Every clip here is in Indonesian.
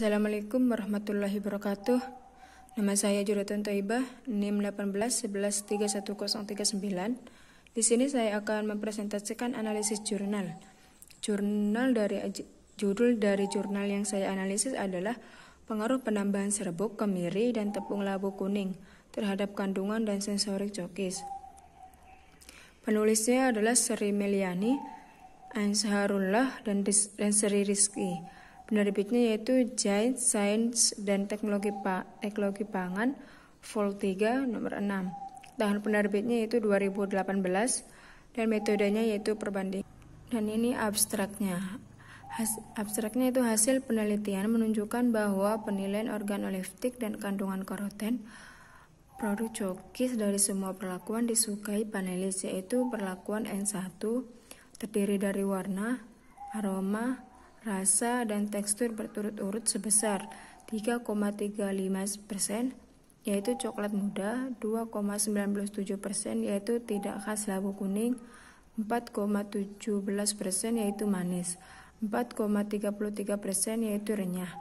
Assalamualaikum warahmatullahi wabarakatuh. Nama saya Juratun Taibah, NIM 1811310339. Di sini saya akan mempresentasikan analisis jurnal. Jurnal dari judul dari jurnal yang saya analisis adalah pengaruh penambahan serbuk, kemiri, dan tepung labu kuning terhadap kandungan dan sensorik cokis. Penulisnya adalah Sri Meliani, Ansharullah, dan, dan Sri Rizki. Penerbitnya yaitu Giant Science dan Teknologi, pa Teknologi Pangan Vol 3 nomor 6. Tahun penerbitnya yaitu 2018 dan metodenya yaitu perbanding. Dan ini abstraknya. Has, abstraknya itu hasil penelitian menunjukkan bahwa penilaian organoleptik dan kandungan karoten produk cokis dari semua perlakuan disukai panelis yaitu perlakuan N1 terdiri dari warna, aroma, rasa dan tekstur berturut-urut sebesar 3,35 persen, yaitu coklat muda, 2,97 persen, yaitu tidak khas labu kuning, 4,17 persen, yaitu manis, 4,33 persen, yaitu renyah.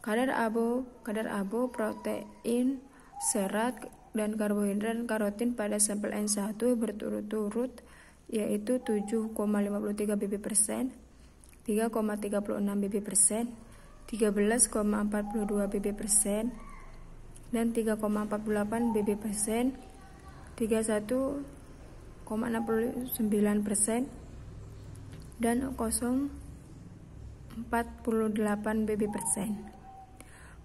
Kadar abu, kadar abu, protein, serat, dan karbohidrat karotin pada sampel N1 berturut-turut yaitu 7,53 pp persen, 3,36 bb persen, 13,42 bb persen, dan 3,48 bb persen, 31,69 persen, dan 0,48 bb persen.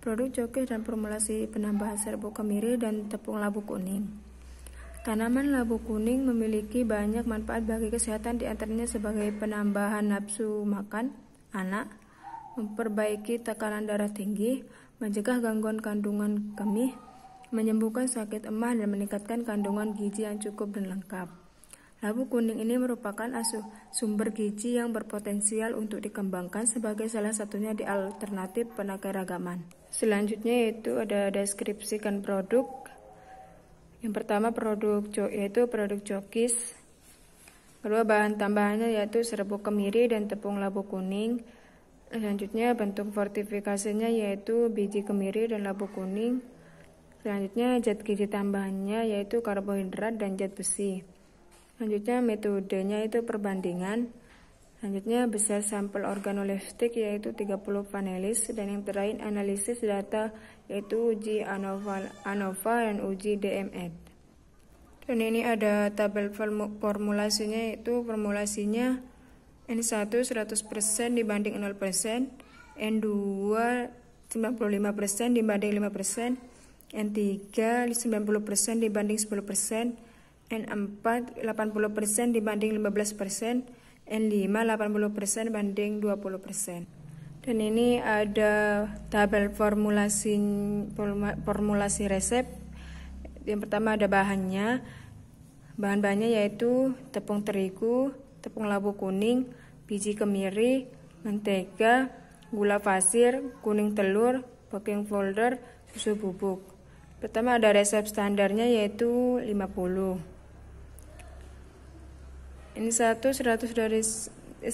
Produk cokis dan formulasi penambahan serbuk kemiri dan tepung labu kuning. Tanaman labu kuning memiliki banyak manfaat bagi kesehatan di antaranya sebagai penambahan nafsu makan anak, memperbaiki tekanan darah tinggi, mencegah gangguan kandungan kemih, menyembuhkan sakit emah dan meningkatkan kandungan gizi yang cukup dan lengkap. Labu kuning ini merupakan asuh sumber gizi yang berpotensial untuk dikembangkan sebagai salah satunya di alternatif penagaragaman. Selanjutnya yaitu ada deskripsikan produk yang pertama produk yaitu produk cokis. Kedua bahan tambahannya yaitu serbuk kemiri dan tepung labu kuning. Selanjutnya bentuk fortifikasinya yaitu biji kemiri dan labu kuning. Selanjutnya zat gizi tambahannya yaitu karbohidrat dan zat besi. Selanjutnya metodenya itu perbandingan. Selanjutnya besar sampel organoleptik yaitu 30 panelis dan yang terakhir analisis data yaitu uji ANOVA, ANOVA dan uji DMED. Dan ini ada tabel formulasinya yaitu formulasinya N1 100% dibanding 0%, N2 95% dibanding 5%, N3 90% dibanding 10%, N4 80% dibanding 15%, N5 80% banding 20%. Dan ini ada tabel formulasi formulasi resep. Yang pertama ada bahannya. Bahan-bahannya yaitu tepung terigu, tepung labu kuning, biji kemiri, mentega, gula pasir, kuning telur, baking powder, susu bubuk. Pertama ada resep standarnya yaitu 50 ini satu 100 dari 100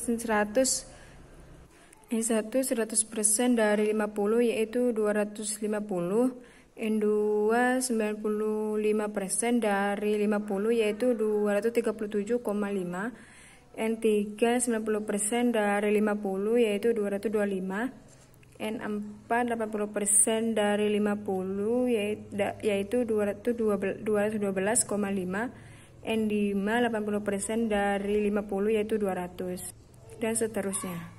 ini satu 100% dari 50 yaitu 250 N2 95% dari 50 yaitu 237,5 N3 90% dari 50 yaitu 225 N4 80% dari 50 yaitu 212,5 N5 80% dari 50 yaitu 200 dan seterusnya.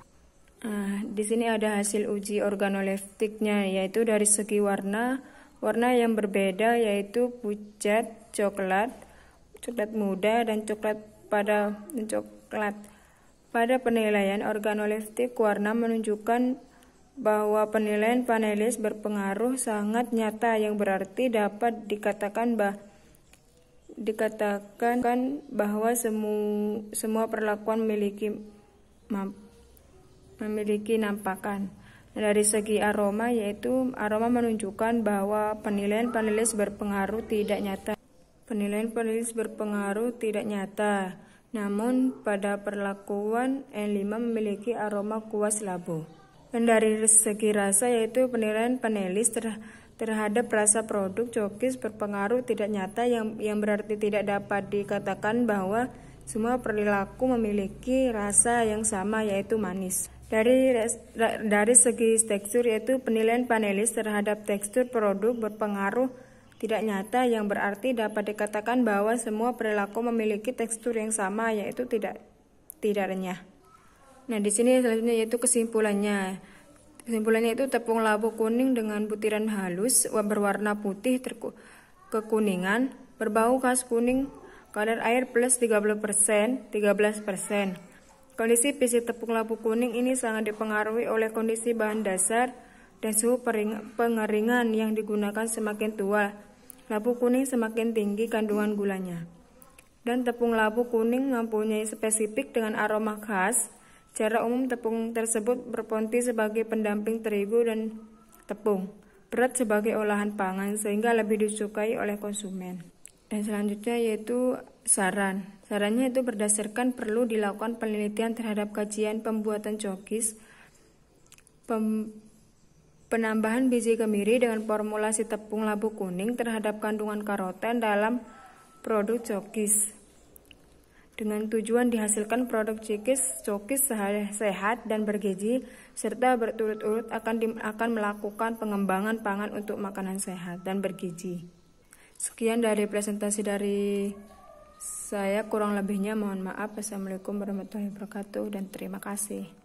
Nah, di sini ada hasil uji organoleptiknya yaitu dari segi warna, warna yang berbeda yaitu pucat, coklat, coklat muda dan coklat pada coklat. Pada penilaian organoleptik warna menunjukkan bahwa penilaian panelis berpengaruh sangat nyata yang berarti dapat dikatakan bahwa dikatakan kan bahwa semua semua perlakuan memiliki memiliki nampakan. Dari segi aroma yaitu aroma menunjukkan bahwa penilaian panelis berpengaruh tidak nyata. Penilaian panelis berpengaruh tidak nyata. Namun pada perlakuan N5 memiliki aroma kuas labu. Dan dari segi rasa yaitu penilaian panelis ter, terhadap rasa produk cokis berpengaruh tidak nyata yang yang berarti tidak dapat dikatakan bahwa semua perilaku memiliki rasa yang sama yaitu manis. Dari dari segi tekstur yaitu penilaian panelis terhadap tekstur produk berpengaruh tidak nyata yang berarti dapat dikatakan bahwa semua perilaku memiliki tekstur yang sama yaitu tidak tidak renyah. Nah, di sini selanjutnya yaitu kesimpulannya. Kesimpulannya itu tepung labu kuning dengan butiran halus berwarna putih kekuningan, berbau khas kuning, kadar air plus 30%, 13%. Kondisi fisik tepung labu kuning ini sangat dipengaruhi oleh kondisi bahan dasar dan suhu pengeringan yang digunakan semakin tua. Labu kuning semakin tinggi kandungan gulanya. Dan tepung labu kuning mempunyai spesifik dengan aroma khas Secara umum tepung tersebut berponti sebagai pendamping terigu dan tepung, berat sebagai olahan pangan sehingga lebih disukai oleh konsumen. Dan selanjutnya yaitu saran. Sarannya itu berdasarkan perlu dilakukan penelitian terhadap kajian pembuatan cokis, pem, penambahan biji kemiri dengan formulasi tepung labu kuning terhadap kandungan karoten dalam produk cokis dengan tujuan dihasilkan produk cikis cokis sehat dan bergizi serta berturut-turut akan di, akan melakukan pengembangan pangan untuk makanan sehat dan bergizi. Sekian dari presentasi dari saya kurang lebihnya mohon maaf. Assalamualaikum warahmatullahi wabarakatuh dan terima kasih.